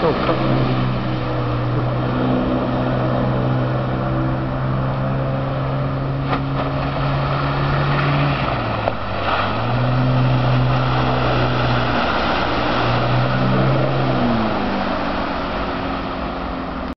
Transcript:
そうか。Thank you.